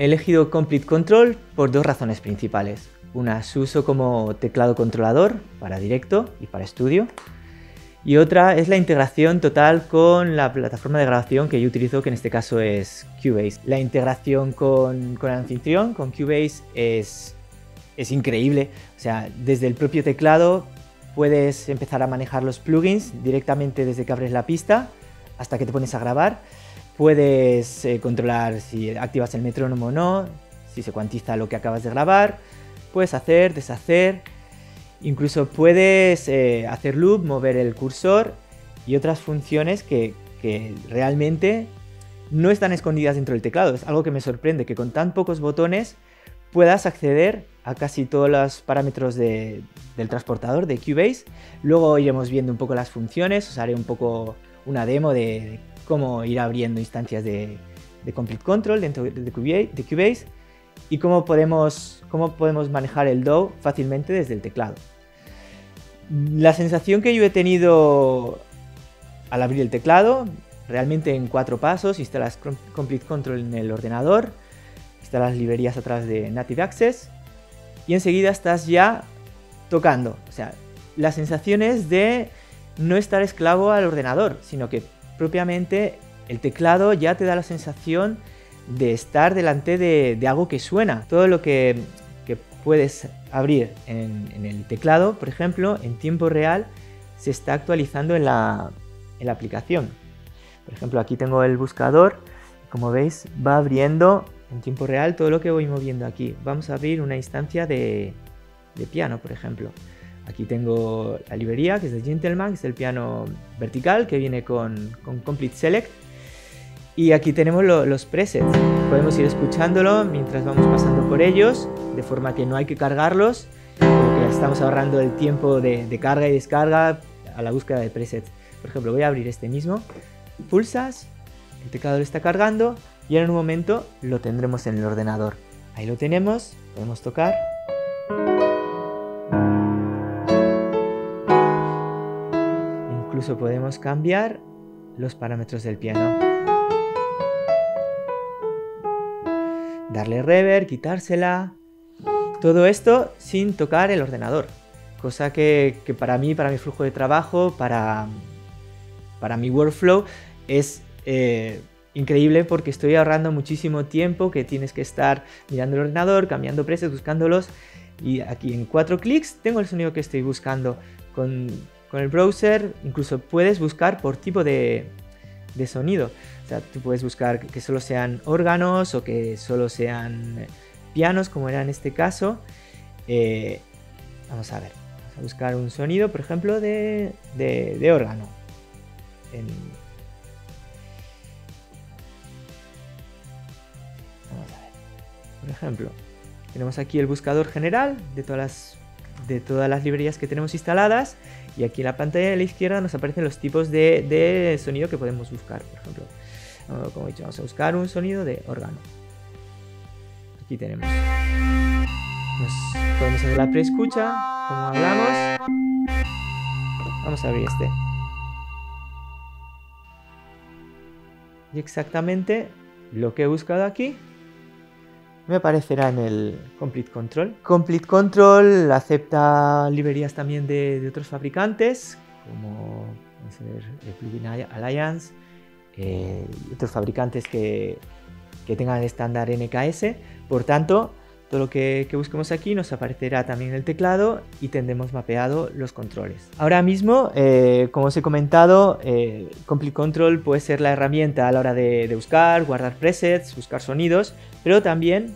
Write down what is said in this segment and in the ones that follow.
He elegido Complete Control por dos razones principales. Una, su uso como teclado controlador para directo y para estudio. Y otra es la integración total con la plataforma de grabación que yo utilizo, que en este caso es Cubase. La integración con, con anfitrión, con Cubase, es, es increíble. O sea, desde el propio teclado puedes empezar a manejar los plugins directamente desde que abres la pista hasta que te pones a grabar. Puedes eh, controlar si activas el metrónomo o no, si se cuantiza lo que acabas de grabar. Puedes hacer, deshacer Incluso puedes eh, hacer loop, mover el cursor y otras funciones que, realmente no están escondidas dentro del teclado. Es algo que me sorprende, que con tan pocos botones puedas acceder a casi todos los parámetros del transportador de Cubase. Luego iremos viendo un poco las funciones, os haré un poco una demo de cómo ir abriendo instancias de, Complete Control dentro de Cubase y cómo podemos, cómo podemos manejar el DAW fácilmente desde el teclado. La sensación que yo he tenido al abrir el teclado, realmente en cuatro pasos, instalas Complete Control en el ordenador, instalas librerías a través de Native Access y enseguida estás ya tocando. O sea, la sensación es de no estar esclavo al ordenador, sino que propiamente el teclado ya te da la sensación de estar delante de, algo que suena. Todo lo que, puedes abrir en, el teclado, por ejemplo, en tiempo real, se está actualizando en la, aplicación. Por ejemplo, aquí tengo el buscador, como veis, va abriendo en tiempo real todo lo que voy moviendo aquí. Vamos a abrir una instancia de, piano, por ejemplo. Aquí tengo la librería, que es de Gentleman, que es el piano vertical, que viene con, Complete Select y aquí tenemos los presets. Podemos ir escuchándolo mientras vamos pasando por ellos, de forma que no hay que cargarlos, porque estamos ahorrando el tiempo de, carga y descarga a la búsqueda de presets. Por ejemplo, voy a abrir este mismo. Pulsas, el teclado lo está cargando y en un momento lo tendremos en el ordenador. Ahí lo tenemos, podemos tocar. Incluso podemos cambiar los parámetros del piano. darle reverb, quitársela. Todo esto sin tocar el ordenador. Cosa que, para mí, para mi flujo de trabajo, para, para mi workflow, es eh, increíble porque estoy ahorrando muchísimo tiempo que tienes que estar mirando el ordenador, cambiando presets, buscándolos. Y aquí en cuatro clics tengo el sonido que estoy buscando. Con, con el browser incluso puedes buscar por tipo de, de sonido. O sea, tú puedes buscar que solo sean órganos o que solo sean pianos, como era en este caso. Eh, vamos a ver, vamos a buscar un sonido, por ejemplo, de, de, órgano. Vamos a ver. Por ejemplo, tenemos aquí el buscador general de todas las, de todas las librerías que tenemos instaladas y aquí en la pantalla de la izquierda nos aparecen los tipos de, sonido que podemos buscar. Por ejemplo, como he dicho, vamos a buscar un sonido de órgano. Aquí tenemos. podemos hacer la preescucha, como hablamos. Vamos a abrir este. Y exactamente lo que he buscado aquí me aparecerá en el Complete Control. Complete Control acepta librerías también de, otros fabricantes, como el Plugin Alliance, eh, otros fabricantes que, tengan el estándar NKS. Por tanto, todo lo que, busquemos aquí nos aparecerá también en el teclado y tendremos mapeado los controles. Ahora mismo, eh, como os he comentado, eh, Complete Control puede ser la herramienta a la hora de, buscar, guardar presets, buscar sonidos, pero también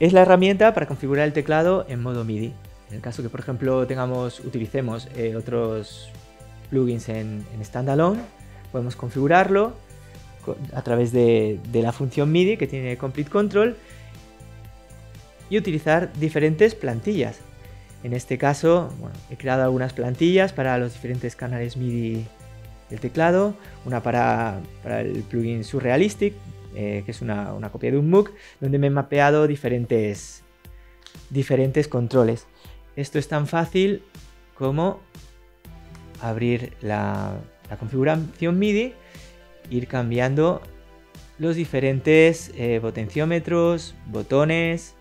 es la herramienta para configurar el teclado en modo MIDI. En el caso que, por ejemplo, tengamos, utilicemos eh, otros plugins en, standalone, podemos configurarlo a través de, la función MIDI que tiene Complete Control y utilizar diferentes plantillas. En este caso, he creado algunas plantillas para los diferentes canales MIDI del teclado, una para, el plugin Surrealistic, eh, que es una, copia de un MOOC, donde me he mapeado diferentes, diferentes controles. Esto es tan fácil como abrir la, configuración MIDI, ir cambiando los diferentes eh, potenciómetros, botones,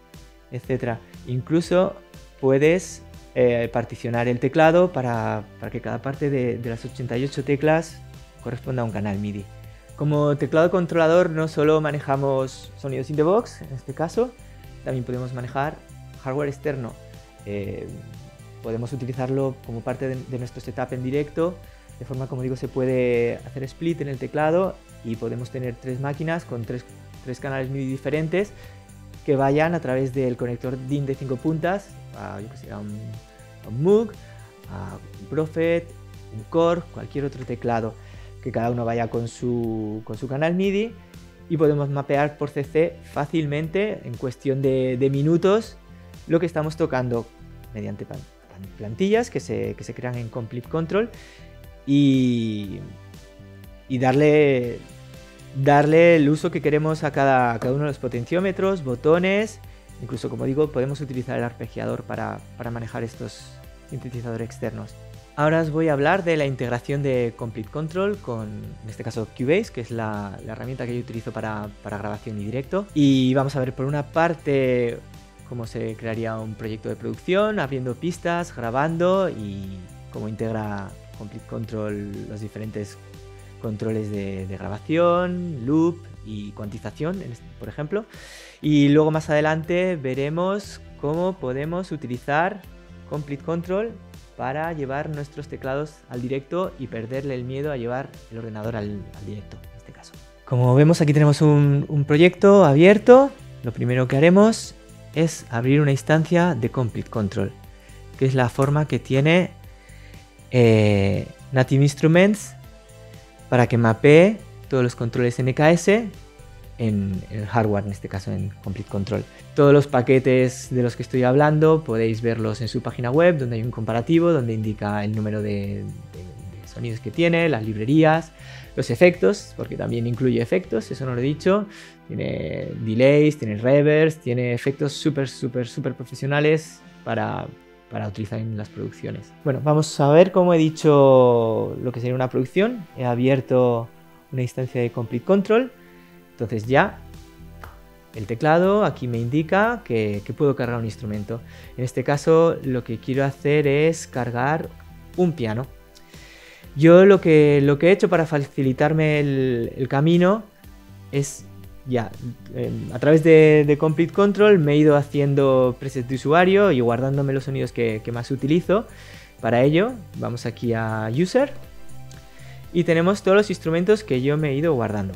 etc. Incluso puedes eh, particionar el teclado para, que cada parte de, de, las 88 teclas corresponda a un canal MIDI. Como teclado controlador no solo manejamos sonidos in the box, en este caso, también podemos manejar hardware externo. Eh, podemos utilizarlo como parte de, nuestro setup en directo, de forma como digo se puede hacer split en el teclado y podemos tener tres máquinas con tres, canales MIDI diferentes que vayan a través del conector DIN de 5 puntas a, un, Moog, a un Prophet, un Core, cualquier otro teclado que cada uno vaya con su, con su canal MIDI y podemos mapear por CC fácilmente en cuestión de, minutos lo que estamos tocando mediante plantillas que se, crean en Complete Control y, y darle, darle el uso que queremos a cada, cada, uno de los potenciómetros, botones, incluso como digo podemos utilizar el arpegiador para, para manejar estos sintetizadores externos. Ahora os voy a hablar de la integración de Complete Control con, en este caso, Cubase, que es la, herramienta que yo utilizo para, grabación y directo. Y vamos a ver por una parte cómo se crearía un proyecto de producción, abriendo pistas, grabando y cómo integra Complete Control los diferentes controles de, grabación, loop y cuantización, por ejemplo. Y luego más adelante veremos cómo podemos utilizar Complete Control para llevar nuestros teclados al directo y perderle el miedo a llevar el ordenador al, directo, en este caso. Como vemos aquí tenemos un, proyecto abierto. Lo primero que haremos es abrir una instancia de Complete Control, que es la forma que tiene eh, Native Instruments para que mapee todos los controles NKS en, el hardware, en este caso en Complete Control. Todos los paquetes de los que estoy hablando podéis verlos en su página web, donde hay un comparativo, donde indica el número de, sonidos que tiene, las librerías, los efectos, porque también incluye efectos, eso no lo he dicho. Tiene delays, tiene reverbs, tiene efectos súper, súper, súper profesionales para, para utilizar en las producciones. Bueno, vamos a ver cómo he dicho lo que sería una producción. He abierto una instancia de Complete Control entonces ya el teclado aquí me indica que, puedo cargar un instrumento. En este caso lo que quiero hacer es cargar un piano. Yo lo que, lo que he hecho para facilitarme el, camino es ya, a través de, Complete Control me he ido haciendo presets de usuario y guardándome los sonidos que, más utilizo. Para ello, vamos aquí a User y tenemos todos los instrumentos que yo me he ido guardando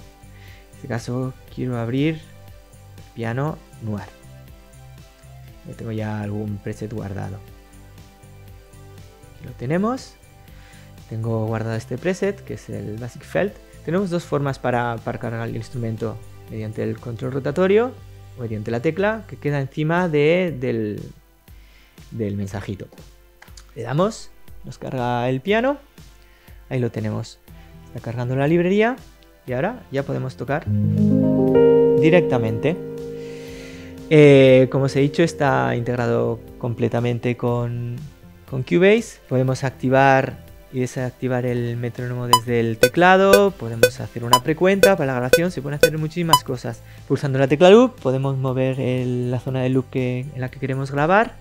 este caso quiero abrir piano noir. Yo tengo ya algún preset guardado. Aquí lo tenemos. Tengo guardado este preset que es el Basic Felt. Tenemos dos formas para, cargar el instrumento. Mediante el control rotatorio o mediante la tecla que queda encima del, del mensajito. Le damos, nos carga el piano. Ahí lo tenemos. Está cargando la librería y ahora ya podemos tocar directamente. Eh, como os he dicho, está integrado completamente con, con Cubase. Podemos activar y desactivar el metrónomo desde el teclado. Podemos hacer una precuenta para la grabación. Se pueden hacer muchísimas cosas. Pulsando la tecla loop podemos mover la zona de loop en la que queremos grabar.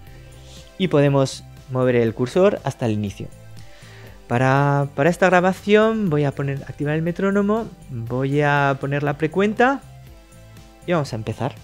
Y podemos mover el cursor hasta el inicio. Para, esta grabación voy a poner, activar el metrónomo, voy a poner la precuenta y vamos a empezar.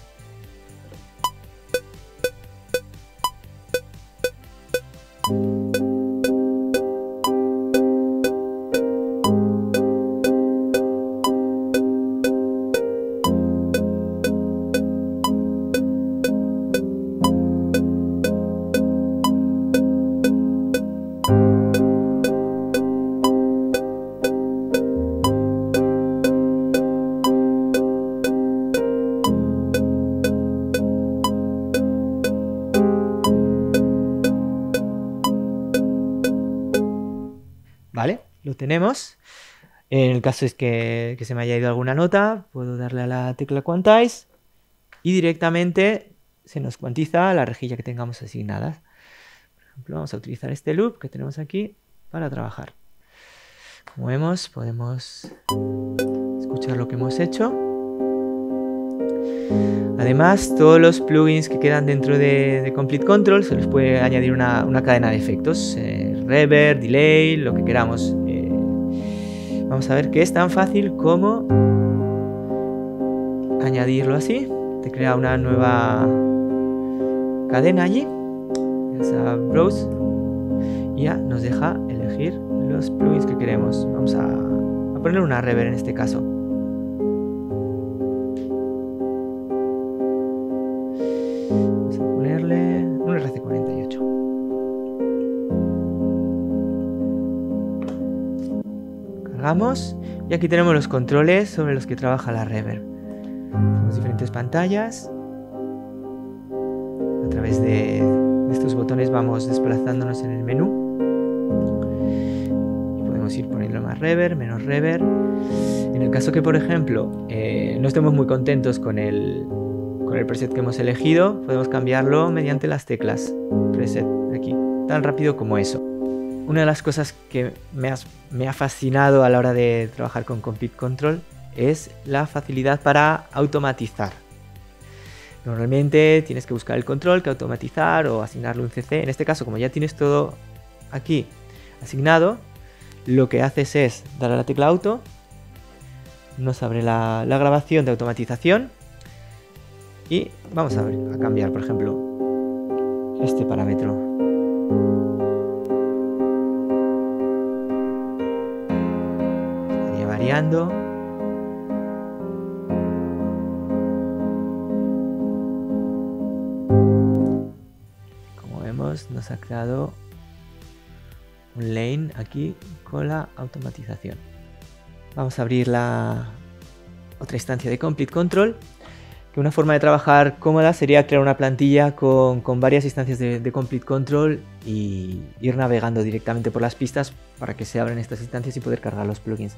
Tenemos. En el caso es que, se me haya ido alguna nota, puedo darle a la tecla Quantize y directamente se nos cuantiza la rejilla que tengamos asignada. Por ejemplo, vamos a utilizar este loop que tenemos aquí para trabajar. Como vemos, podemos escuchar lo que hemos hecho. Además, todos los plugins que quedan dentro de, Complete Control se les puede añadir una, cadena de efectos, eh, reverb, delay, lo que queramos. Vamos a ver que es tan fácil como añadirlo así. Te crea una nueva cadena allí. Esa browse y ya nos deja elegir los plugins que queremos. Vamos a, a poner una reverb en este caso. Y aquí tenemos los controles sobre los que trabaja la Reverb. Tenemos diferentes pantallas. A través de estos botones vamos desplazándonos en el menú. Y podemos ir poniendo más Reverb, menos Reverb. En el caso que, por ejemplo, eh, no estemos muy contentos con el, con el preset que hemos elegido, podemos cambiarlo mediante las teclas preset aquí, tan rápido como eso. Una de las cosas que me, ha fascinado a la hora de trabajar con Complete Control es la facilidad para automatizar. Normalmente tienes que buscar el control, que automatizar o asignarle un CC. En este caso, como ya tienes todo aquí asignado, lo que haces es darle a la tecla auto, nos abre la, grabación de automatización y vamos a cambiar, por ejemplo, este parámetro. Como vemos, nos ha creado un lane aquí con la automatización. Vamos a abrir la otra instancia de Complete Control. Que una forma de trabajar cómoda sería crear una plantilla con, varias instancias de, de, Complete Control y ir navegando directamente por las pistas para que se abran estas instancias y poder cargar los plugins.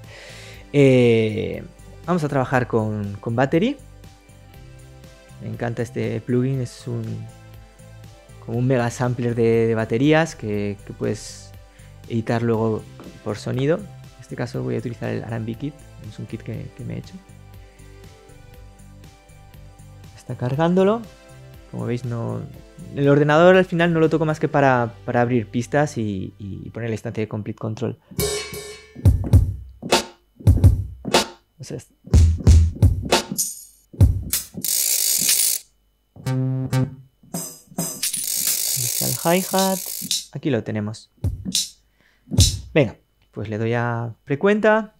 Eh, vamos a trabajar con, Battery. Me encanta este plugin, es un como un mega sampler de, baterías que, puedes editar luego por sonido. En este caso voy a utilizar el R&B Kit, es un kit que, me he hecho. Está cargándolo. Como veis, no, el ordenador al final no lo toco más que para, abrir pistas y, y poner la instancia de Complete Control. Está el hi-hat. Aquí lo tenemos. Venga, pues le doy a precuenta.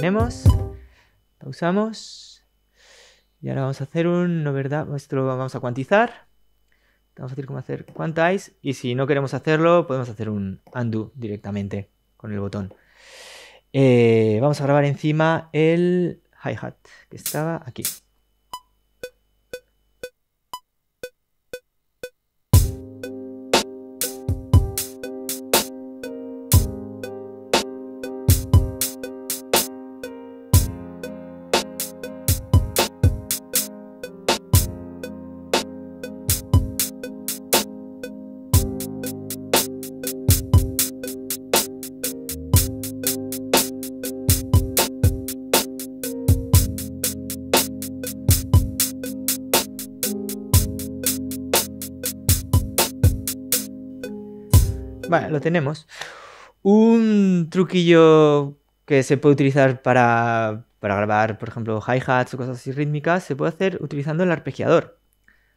Tenemos. Pausamos. Y ahora vamos a hacer un, no verdad, esto vamos a cuantizar. Vamos a decir cómo hacer quantize. Y si no queremos hacerlo, podemos hacer un undo directamente con el botón. Eh, vamos a grabar encima el hi-hat que estaba aquí. Vale, lo tenemos. Un truquillo que se puede utilizar para, grabar, por ejemplo, hi-hats o cosas así rítmicas, se puede hacer utilizando el arpegiador.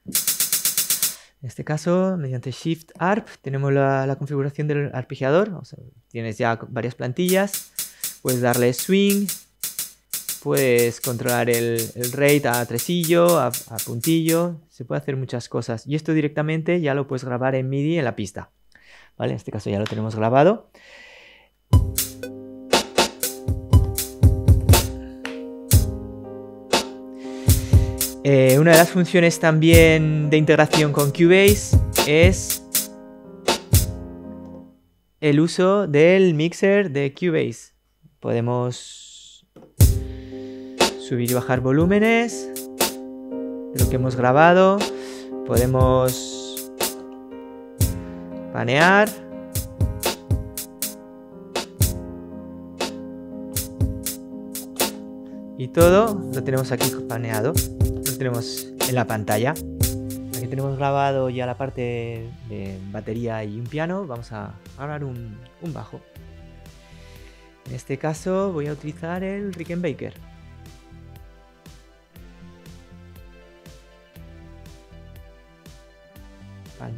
En este caso, mediante Shift Arp, tenemos la, configuración del arpegiador. tienes ya varias plantillas. Puedes darle swing. Puedes controlar el, rate a tresillo, a, a puntillo. Se puede hacer muchas cosas. Y esto directamente ya lo puedes grabar en MIDI en la pista. ¿Vale? En este caso ya lo tenemos grabado. Eh, una de las funciones también de integración con Cubase es el uso del mixer de Cubase. Podemos subir y bajar volúmenes de lo que hemos grabado. Podemos panear. Y todo lo tenemos aquí paneado tenemos en la pantalla. Aquí tenemos grabado ya la parte de batería y un piano. Vamos a grabar un, un bajo. En este caso voy a utilizar el Rickenbacker.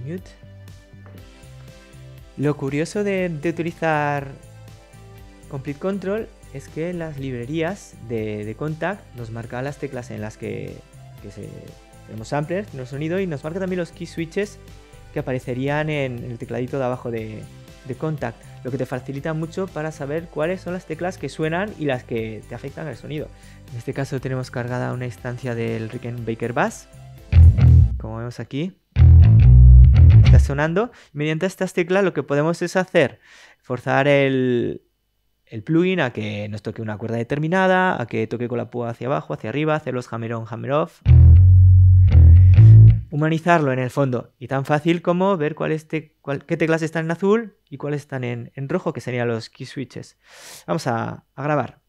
Mute. Lo curioso de, de, utilizar Complete Control es que las librerías de, de, Contact nos marcan las teclas en las que tenemos samplers, tenemos sonido y nos marca también los key switches que aparecerían en, el tecladito de abajo de, Contact, lo que te facilita mucho para saber cuáles son las teclas que suenan y las que te afectan al sonido. En este caso tenemos cargada una instancia del Rickenbacker Bass, como vemos aquí. Sonando. Mediante estas teclas lo que podemos es hacer, forzar el, plugin a que nos toque una cuerda determinada, a que toque con la púa hacia abajo, hacia arriba, hacer los hammer on, hammer off. Humanizarlo en el fondo y tan fácil como ver cuál qué teclas están en azul y cuáles están en, rojo, que serían los key switches. Vamos a grabar.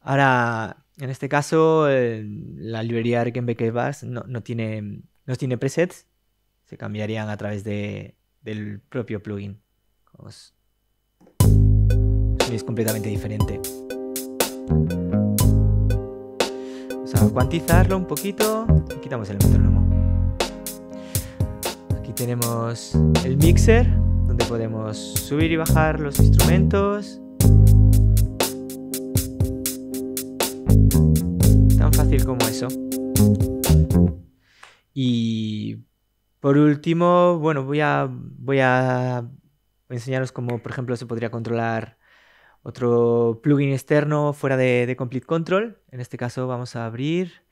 Ahora, en este caso, la librería Rickenbacker Bass no, no, tiene, no tiene presets, se cambiarían a través de, del propio plugin. Es completamente diferente. Vamos a cuantizarlo un poquito y quitamos el metrónomo. Aquí tenemos el mixer, donde podemos subir y bajar los instrumentos como eso. Y por último, bueno, voy a, voy a enseñaros cómo, por ejemplo, se podría controlar otro plugin externo fuera de, Complete Control. En este caso vamos a abrir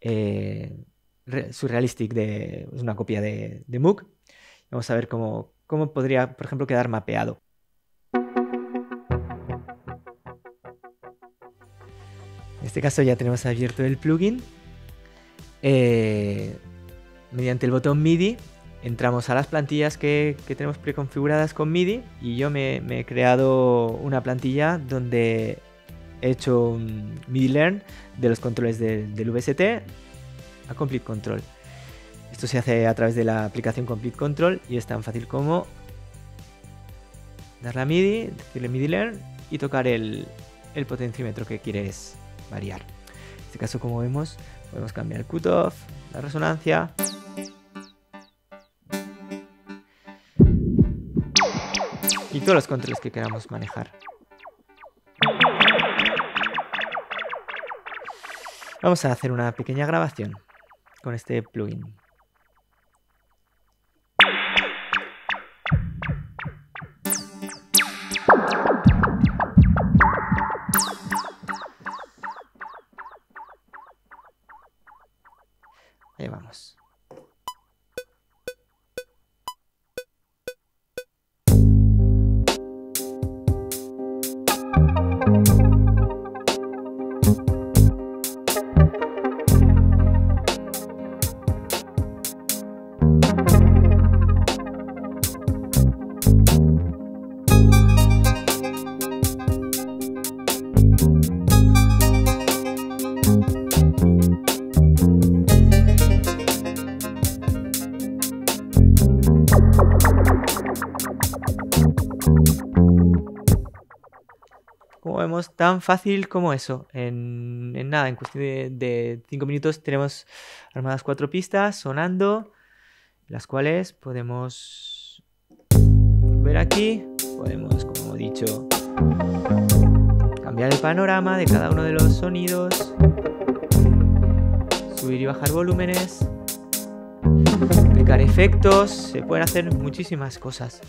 eh, Surrealistic, de, es una copia de, de Moog. Vamos a ver cómo, cómo podría, por ejemplo, quedar mapeado. En este caso ya tenemos abierto el plugin. Eh, mediante el botón MIDI entramos a las plantillas que, tenemos preconfiguradas con MIDI y yo me, he creado una plantilla donde he hecho un MIDI Learn de los controles del VST a Complete Control. Esto se hace a través de la aplicación Complete Control y es tan fácil como darle a MIDI, decirle MIDI Learn y tocar el, el potenciómetro que quieres variar. En este caso, como vemos, podemos cambiar el cutoff, la resonancia. Y todos los controles que queramos manejar. Vamos a hacer una pequeña grabación con este plugin. Ahí vamos. Tan fácil como eso. En, nada, en cuestión de 5 minutos tenemos armadas cuatro pistas sonando, las cuales podemos ver aquí. Podemos, como he dicho, cambiar el panorama de cada uno de los sonidos, subir y bajar volúmenes, aplicar efectos, se pueden hacer muchísimas cosas.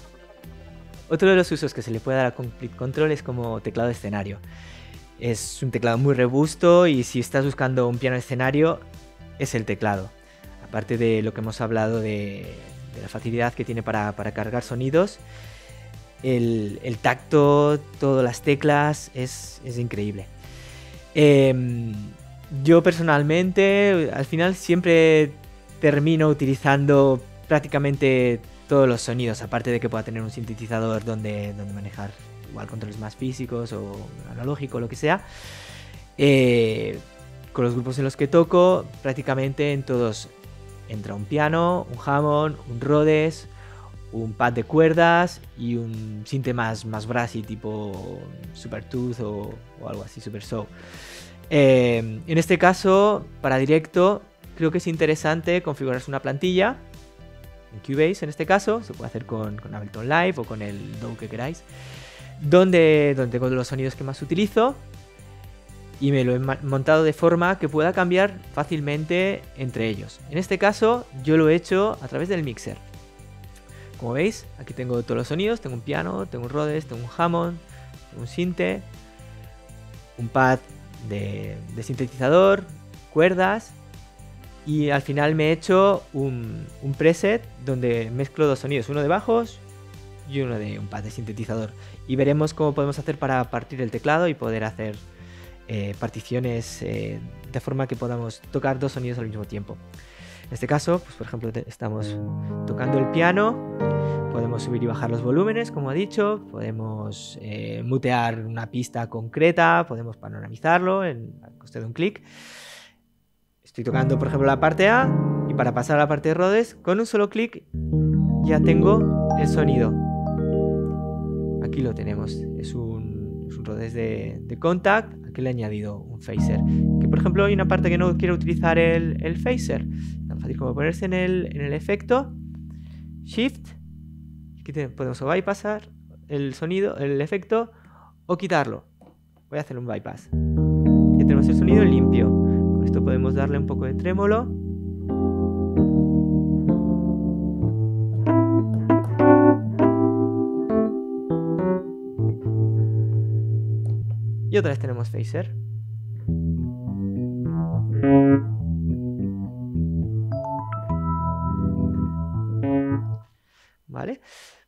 Otro de los usos que se le puede dar a Complete Control es como teclado escenario. Es un teclado muy robusto y si estás buscando un piano escenario, es el teclado. Aparte de lo que hemos hablado de, la facilidad que tiene para, cargar sonidos, el, tacto, todas las teclas, es, increíble. Em, yo personalmente, al final siempre termino utilizando prácticamente todos los sonidos, aparte de que pueda tener un sintetizador donde, donde manejar igual controles más físicos o analógico, lo que sea. Eh, con los grupos en los que toco, prácticamente en todos entra un piano, un Hammond, un Rhodes, un pad de cuerdas y un sinte más, más brassy tipo Super Tooth o, algo así, Super Show. Eh, en este caso, para directo, creo que es interesante configurarse una plantilla en Cubase en este caso, se puede hacer con, Ableton Live o con el DAW que queráis, donde, donde tengo los sonidos que más utilizo y me lo he montado de forma que pueda cambiar fácilmente entre ellos. En este caso yo lo he hecho a través del mixer. Como veis, aquí tengo todos los sonidos, tengo un piano, tengo un Rhodes, tengo un Hammond, tengo un sinte, un pad de, de sintetizador, cuerdas y al final me he hecho un, preset donde mezclo dos sonidos, uno de bajos y uno de un pad de sintetizador. Y veremos cómo podemos hacer para partir el teclado y poder hacer eh, particiones eh, de forma que podamos tocar dos sonidos al mismo tiempo. En este caso, pues por ejemplo, estamos tocando el piano, podemos subir y bajar los volúmenes, como he dicho, podemos eh, mutear una pista concreta, podemos panoramizarlo en a coste de un clic. Estoy tocando, por ejemplo, la parte A y para pasar a la parte de Rhodes, con un solo clic ya tengo el sonido. Aquí lo tenemos. Es un, es Rhodes de, Contact. Aquí le he añadido un phaser. Que por ejemplo hay una parte que no quiero utilizar el, el phaser. Tan fácil como ponerse en el, en el efecto. Shift. Aquí podemos o bypassar el sonido, el efecto, o quitarlo. Voy a hacer un bypass. Ya tenemos el sonido limpio. Esto podemos darle un poco de trémolo. Y otra vez tenemos phaser. Vale,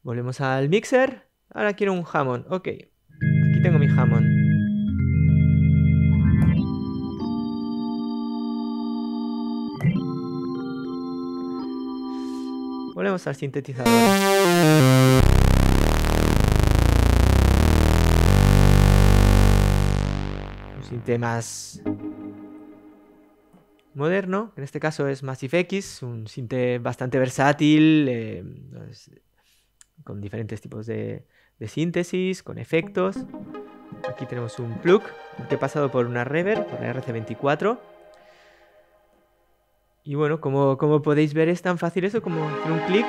volvemos al mixer. Ahora quiero un Hammond. Ok, aquí tengo mi Hammond. Al sintetizador. Un sinte más moderno, en este caso es Massive X, un sinte bastante versátil, eh, con diferentes tipos de, de, síntesis, con efectos. Aquí tenemos un plug que he pasado por una reverb, por la RC24 y bueno, como, como podéis ver es tan fácil eso como hacer un clic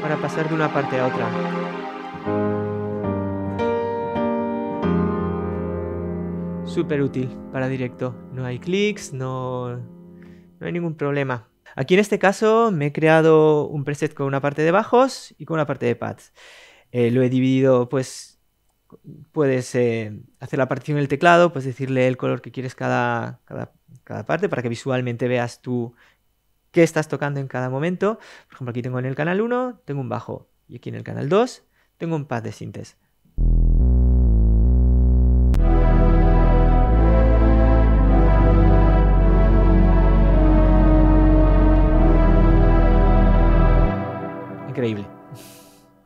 para pasar de una parte a otra. Súper útil para directo. No hay clics, no, no hay ningún problema. Aquí en este caso me he creado un preset con una parte de bajos y con una parte de pads. Eh, lo he dividido, pues puedes eh, hacer la partición del teclado, puedes decirle el color que quieres cada, cada, cada parte para que visualmente veas tú qué estás tocando en cada momento. Por ejemplo, aquí tengo en el canal 1, tengo un bajo. Y aquí en el canal 2, tengo un pad de síntesis.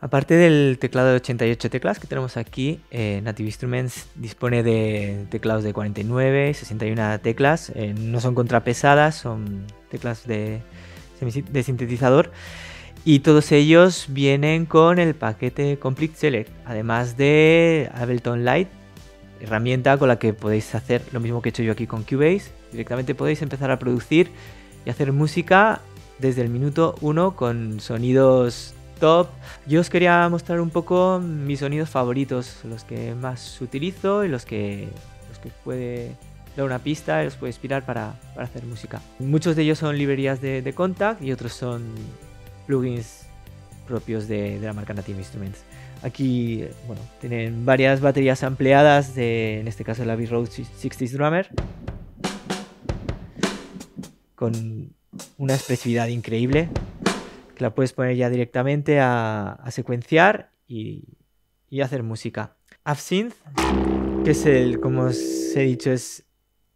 Aparte del teclado de 88 teclas que tenemos aquí, eh, Native Instruments dispone de teclados de 49 y 61 teclas. Eh, no son contrapesadas, son teclas de, de, sintetizador. Y todos ellos vienen con el paquete Complete Select, además de Ableton Light herramienta con la que podéis hacer lo mismo que he hecho yo aquí con Cubase. Directamente podéis empezar a producir y hacer música desde el minuto 1 con sonidos top. Yo os quería mostrar un poco mis sonidos favoritos, los que más utilizo y los que, los que puede dar una pista y os puede inspirar para, hacer música. Muchos de ellos son librerías de, de Contact y otros son plugins propios de, la marca Native Instruments. Aquí, bueno, tienen varias baterías ampliadas de, en este caso, la B-Road 60 Drummer, con una expresividad increíble, que la puedes poner ya directamente a, secuenciar y, y, hacer música. Absinthe, que es el, como os he dicho, es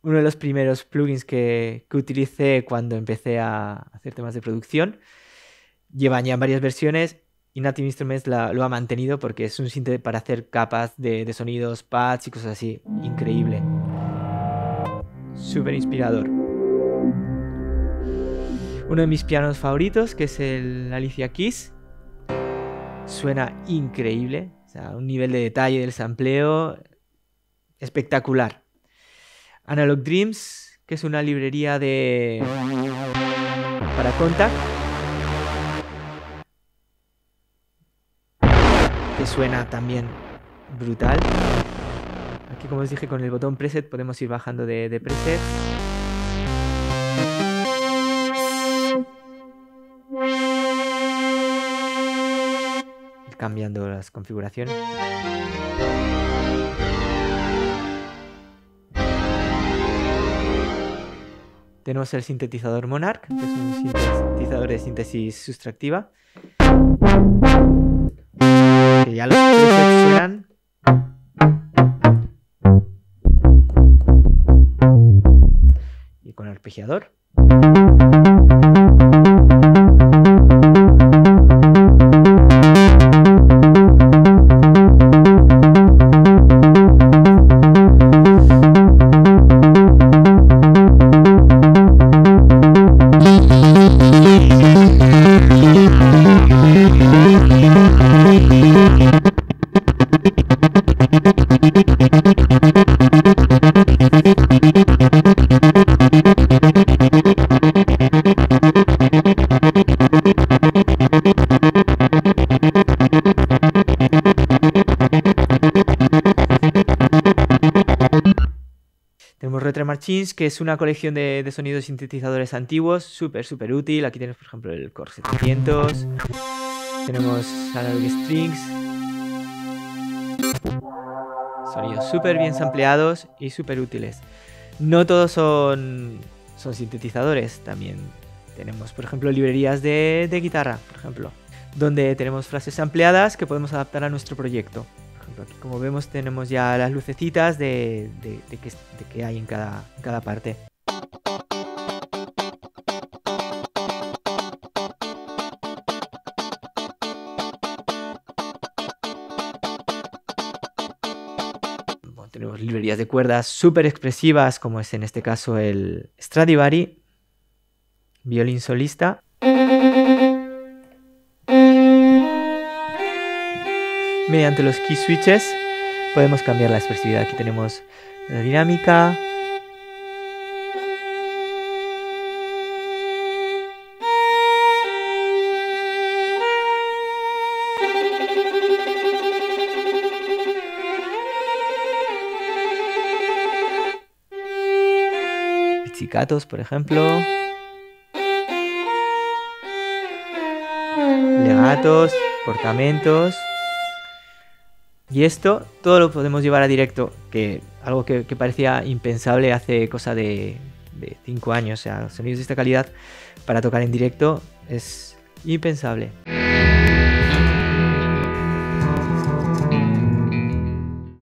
uno de los primeros plugins que, que utilicé cuando empecé a hacer temas de producción llevan ya varias versiones y Native Instruments lo ha mantenido porque es un synth para hacer capas de, sonidos, pads y cosas así. Increíble. Súper inspirador. Uno de mis pianos favoritos, que es el Alicia Keys. Suena increíble. O sea, un nivel de detalle del sampleo espectacular. Analog Dreams, que es una librería de para Contact que suena también brutal. Aquí como os dije con el botón preset podemos ir bajando de, de preset. Las configuraciones. Tenemos el sintetizador Monarch, que es un sintetizador de síntesis sustractiva que ya los presets suenan. Y con arpegiador. Machines, que es una colección de, sonidos sintetizadores antiguos, súper, súper útil. Aquí tenemos, por ejemplo, el Core 700. Tenemos Analog Strings. Sonidos súper bien sampleados y súper útiles. No todos son, son sintetizadores, también tenemos, por ejemplo, librerías de, de guitarra, por ejemplo, donde tenemos frases ampliadas que podemos adaptar a nuestro proyecto como vemos tenemos ya las lucecitas de, de, que, hay en cada, cada parte. tenemos librerías de cuerdas súper expresivas, como es en este caso el Stradivari, violín solista. Mediante los key switches podemos cambiar la expresividad. Aquí tenemos la dinámica. Pizzicatos, por ejemplo. Legatos, portamentos. Y esto todo lo podemos llevar a directo, que algo que, parecía impensable hace cosa de 5 años. O sea, sonidos de esta calidad para tocar en directo es impensable.